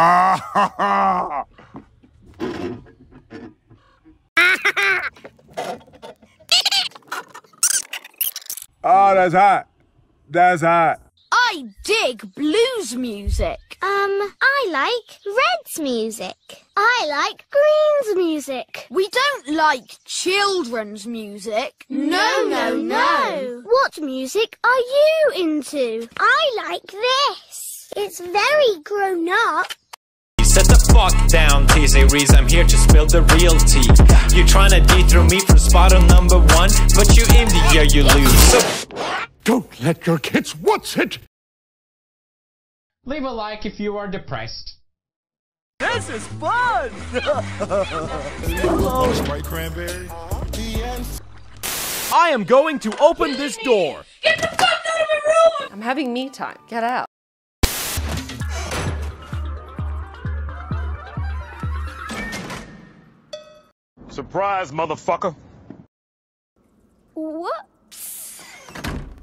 oh, that's hot. That's hot. I dig blues music. Um, I like Red's music. I like Green's music. We don't like children's music. No, no, no. What music are you into? I like this. It's very grown up. Set the fuck down, T-Series. I'm here to spill the real tea. You trying to dethrone me from spot on number one, but you in the year you lose. So Don't let your kids what's it? Leave a like if you are depressed. This is fun! Hello. Sprite cranberry. I am going to open this door. Get the fuck out of my room! I'm having me time. Get out. Surprise, motherfucker. What?